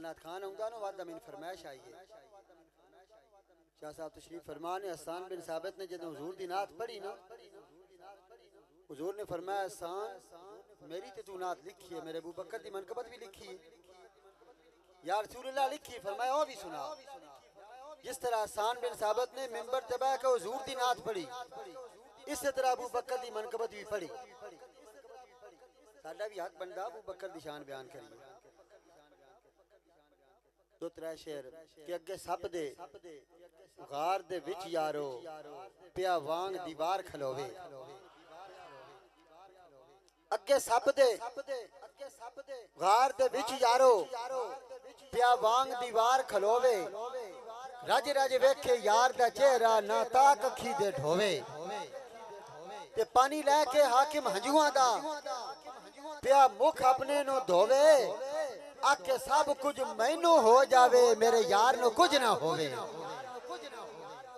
अनाथ खान हमदान वादा फरमाइश आई है। शाह साहब तशरीफ़ फरमान असान बिन साबित ने जब हजूर की नात पढ़ी ना, हजूर ने फरमाया असान मेरी तो तू नात लिखी है, मेरे अबू की मनकबत भी लिखी है। यार रसूलुल्लाह लिखी फरमाया, और भी सुना। जिस तरह असान बिन साबित ने मेंबर तबाह का हजूर की नात पढ़ी इस तरह अबू की मनकबत भी पढ़ी। साडा भी हक बनता अबू बकर शान बयान करिए। ਦੋ ਤਰੇ ਸ਼ੇਰ ਕਿ ਅੱਗੇ ਸੱਪ ਦੇ ਗਾਰ ਦੇ ਵਿੱਚ ਯਾਰੋ, ਪਿਆ ਵਾਂਗ ਦੀਵਾਰ ਖਲੋਵੇ। ਅੱਗੇ ਸੱਪ ਦੇ ਗਾਰ ਦੇ ਵਿੱਚ ਯਾਰੋ, ਪਿਆ ਵਾਂਗ ਦੀਵਾਰ ਖਲੋਵੇ। ਰਜ ਰਜ ਵੇਖੇ, ਯਾਰ ਦਾ ਚਿਹਰਾ ਨਾ ਤਾਕ ਅੱਖੀ ਦੇ ਢੋਵੇ। ਤੇ ਪਾਣੀ ਲੈ ਕੇ ਹਾਕਿਮ ਹੰਝੂਆਂ ਦਾ, ਪਿਆ ਮੁਖ ਆਪਣੇ ਨੂੰ ਧੋਵੇ। आके सब कुछ मैनू हो जावे, मेरे यार नो कुछ ना होवे।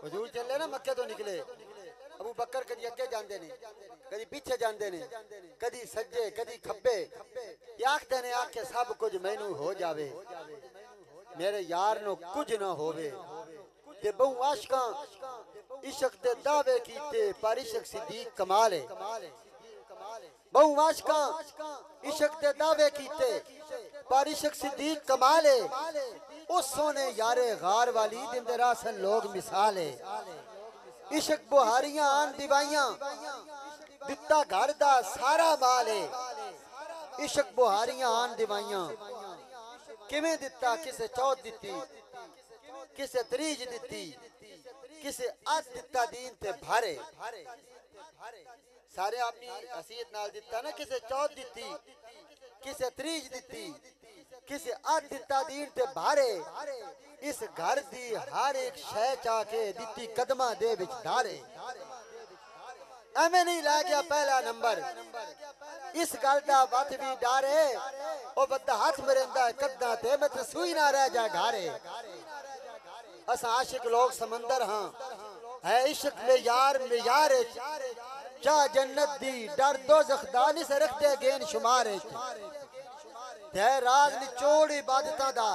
हजूर चले ना मक्के तो निकले। अबू बकर कदी अगे जाते ने कदी पीछे जाते ने कदी सज्जे कदी खब्बे। आखते ने, आके सब कुछ मैनू हो जावे। मेरे यार नो कुछ ना होवे। ते बहु आशक, इशक दे दावे कीते, पर इशक सिद्दीक कमाल है। बहु आशक, इशक दे दावे कीते। बारी शेख सिद्दीक कमाल है। उस सोने यारे गार वाली दिन दरासन लोग मिसाल है। इशक बुहारियाँ आन दिवाइयाँ दिता घर दा सारा माल है। इशक बुहारियाँ आन दिवाइयाँ, किवें दिता किसे चौथ दिती किसे तरीज दिती किसे अस दिता दीन ते भारे सारे आपने असीयत नाल दिता ना, किसे चौथ दिती ਦਿੱਤੀ ਕਿਸੇ ਤਰੀਜ ਦਿੱਤੀ ਕਿਸੇ ਅੱਧ ਦਿੱਤਾ ਦੀਨ ਤੇ ਭਾਰੇ ਇਸ ਘਰ ਦੀ ਹਰ ਇੱਕ ਸ਼ੈ ਚਾ ਕੇ ਦਿੱਤੀ ਕਦਮਾਂ ਦੇ ਵਿੱਚ ਧਾਰੇ ਐਵੇਂ ਨਹੀਂ ਲੈ ਗਿਆ ਪਹਿਲਾ ਨੰਬਰ ਇਸ ਗੱਲ ਦਾ ਵੱਤ ਵੀ ਡਾਰੇ ਉਹ ਬੰਦਾ ਹੱਥ ਮਰਿੰਦਾ ਕੱਦਾਂ ਤੇ ਮੈਂ ਤੇ ਸੂਈ ਨਾ ਰਹਿ ਜਾ ਘਾਰੇ ਅਸਾਂ ਆਸ਼ਿਕ ਲੋਕ ਸਮੁੰਦਰ ਹਾਂ ਹੈ ਇਸ਼ਕ ਮੇ ਯਾਰ ਮੇ ਯਾਰ चाह जन्नत दी डर दो जखदानी से रखते गेन शुमार है राज निचोड़ इबादत दा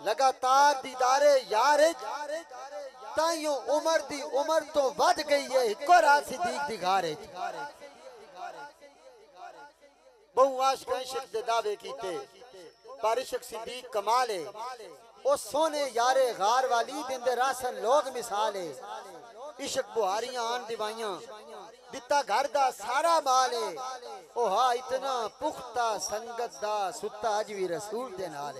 लगातार दीदारे यार ताइयों उम्र दी उम्र तो वध गई है इको रात सिद्दीक दिखारे बहु आशक दावे कीते पर इशक सिद्दीक कमाले, है ओ सोने यारे गार वाली दिन दे रासन लोग मिसाल। है इश्क बुहारियाँ आन दिवाइयाँ दिता घर दा सारा माल है ओ हा इतना पुख्ता संगत दा सुत्ता अज भी रसूल दे नाल